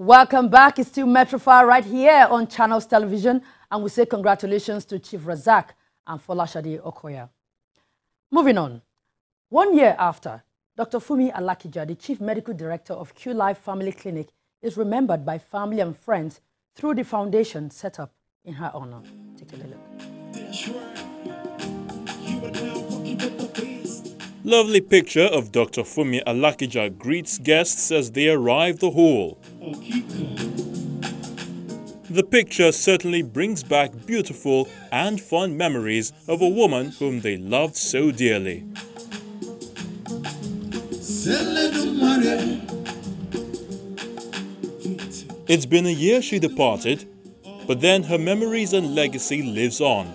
Welcome back. It's still Metrofile right here on Channels Television. And we say congratulations to Chief Razak and Folashade Okoya. Moving on. One year after, Dr. Funmi Alakija, the Chief Medical Director of True Life Family Clinic, is remembered by family and friends through the foundation set up in her honor. Take a look. Lovely picture of Dr. Funmi Alakija greets guests as they arrive the hall. The picture certainly brings back beautiful and fond memories of a woman whom they loved so dearly. It's been a year she departed, but then her memories and legacy lives on,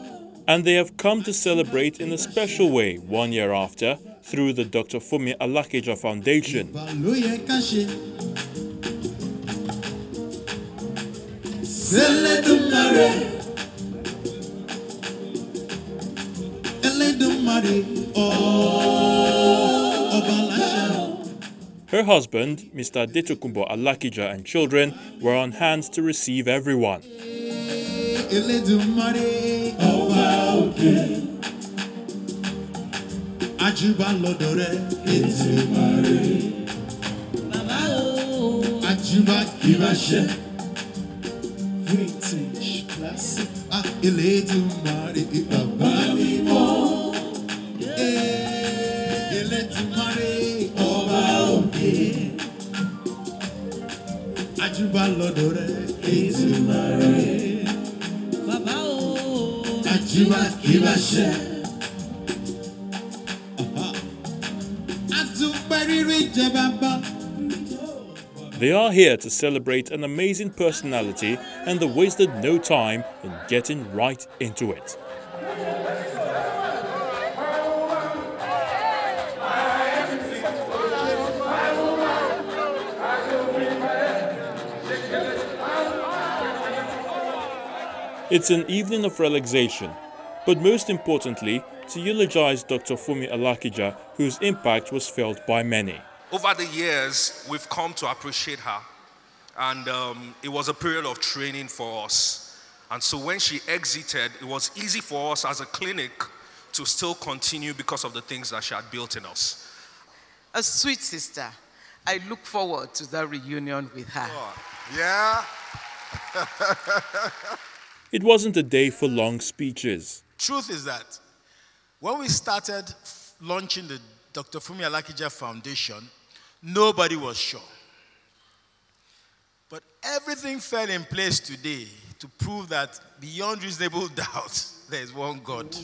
and they have come to celebrate in a special way one year after through the Dr. Funmi Alakija Foundation. Her husband, Mr. Detokumbo Alakija, and children were on hand to receive everyone. Ajuba lọ́dọ̀ rẹ̀ Èdùmàrè. Ajuba kìbáṣẹ́. Vintage greetings, classe A ah, Eledumare e Baba Mimó Eledumare eh, Ọba òkè. Àjùbà lọ́dọ̀ rẹ̀ Eledumare Baba o. Àjùbà kì í bá ṣe. Àtúpẹ́ rírí jẹ bàbá. They are here to celebrate an amazing personality and they wasted no time in getting right into it. It's an evening of relaxation, but most importantly, to eulogize Dr. Funmi Alakija, whose impact was felt by many. Over the years, we've come to appreciate her, and um, it was a period of training for us. And so when she exited, it was easy for us as a clinic to still continue because of the things that she had built in us. A sweet sister. I look forward to that reunion with her. Yeah. It wasn't a day for long speeches. Truth is that when we started launching the Dr. Funmi Alakija Foundation, nobody was sure. But everything fell in place today to prove that beyond reasonable doubt, there is one God.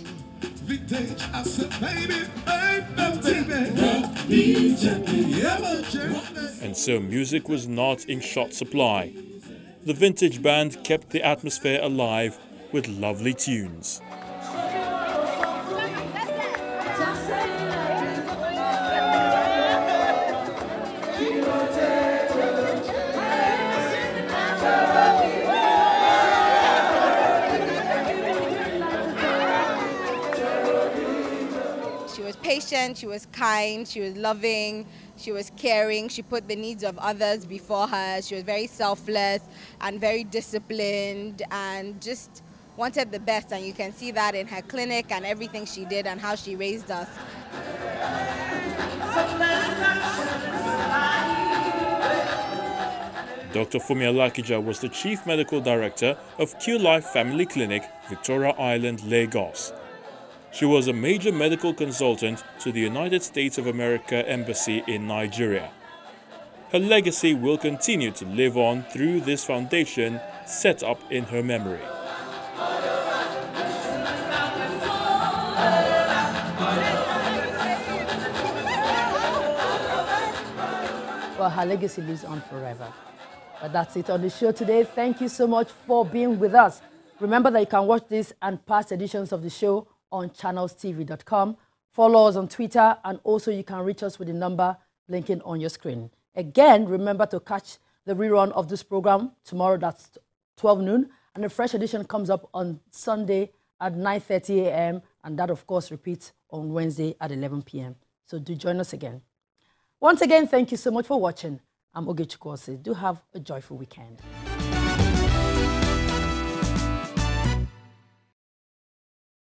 And so music was not in short supply. The vintage band kept the atmosphere alive with lovely tunes. Patient, she was kind, she was loving, she was caring, she put the needs of others before her. She was very selfless and very disciplined and just wanted the best. And you can see that in her clinic and everything she did and how she raised us. Dr. Funmi Alakija was the Chief Medical Director of True Life Family Clinic, Victoria Island, Lagos. She was a major medical consultant to the United States of America Embassy in Nigeria. Her legacy will continue to live on through this foundation set up in her memory. Well, her legacy lives on forever. But that's it on the show today. Thank you so much for being with us. Remember that you can watch this and past editions of the show on channelstv.com. Follow us on Twitter, and also you can reach us with the number blinking on your screen. Again, remember to catch the rerun of this program tomorrow, that's 12 noon, and the fresh edition comes up on Sunday at 9.30 a.m., and that, of course, repeats on Wednesday at 11 p.m. So do join us again. Once again, thank you so much for watching, I'm Oge Chukwose. Do have a joyful weekend.